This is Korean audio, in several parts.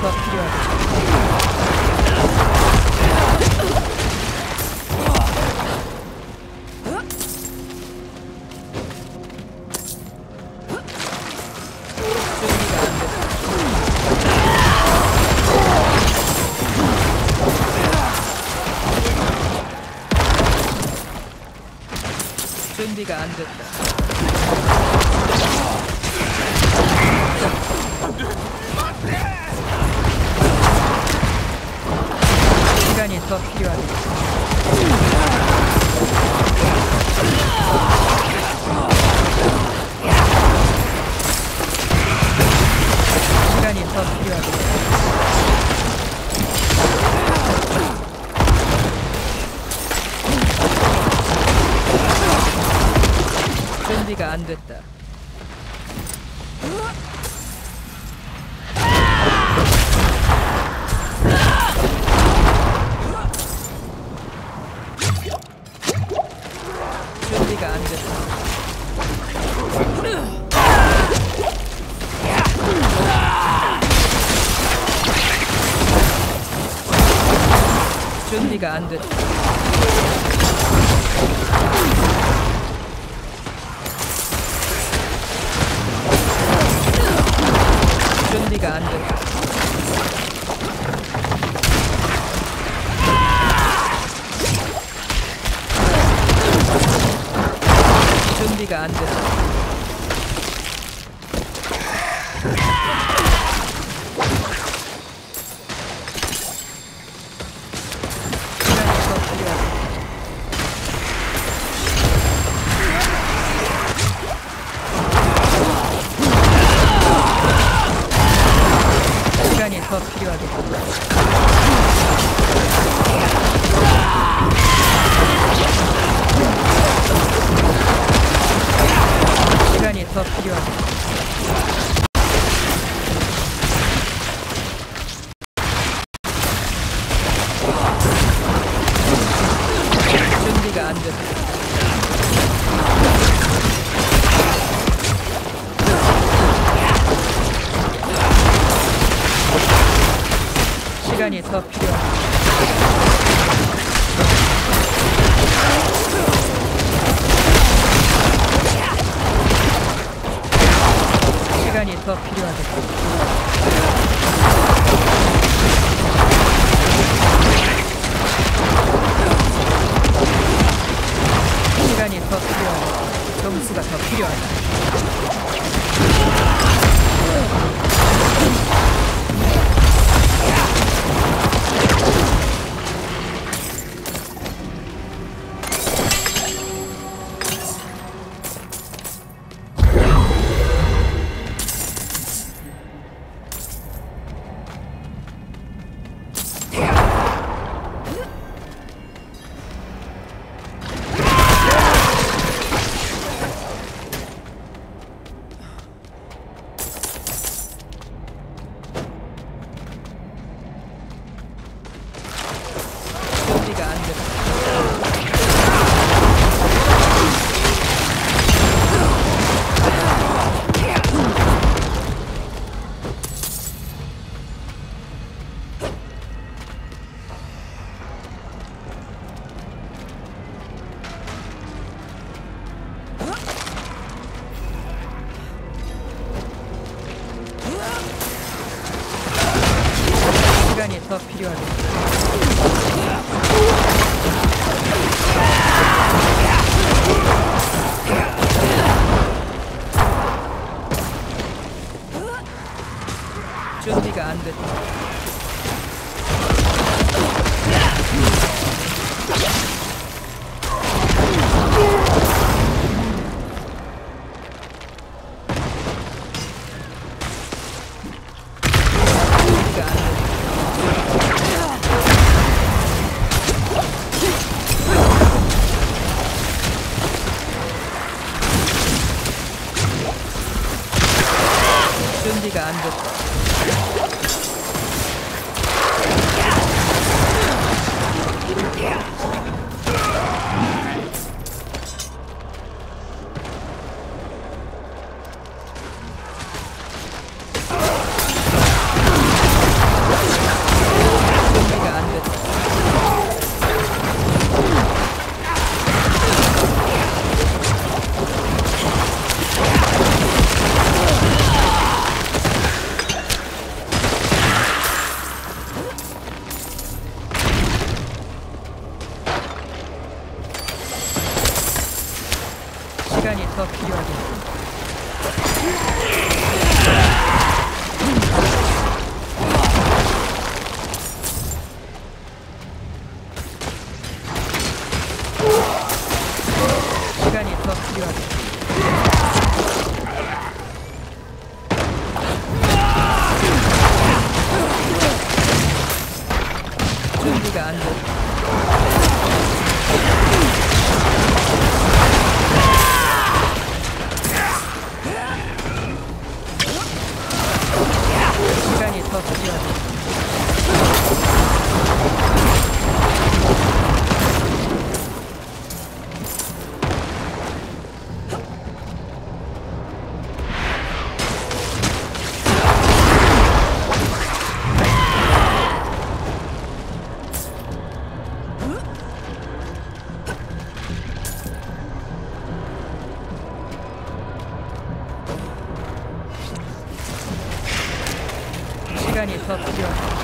더 필요하다. 준비가 안 됐다. 준비가 안 됐다. 더 필요하다. 시간이 더 필요하다. 준비가 안 됐다. 준비가 안 됐다. 준비가 안 됐다. 준비가 안 됐다. 더 필요하다. 시간이 더 필요하다. 점수가 더 필요하다. 필요하다. 준비가 안 됐다. 준비가 안 됐다. 준 시간이 더 필요하다.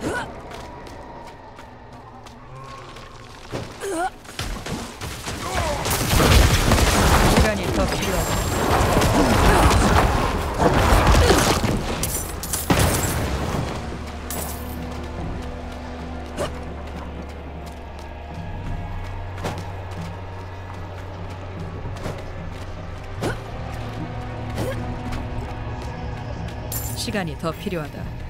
시 시간이 더 필요하다.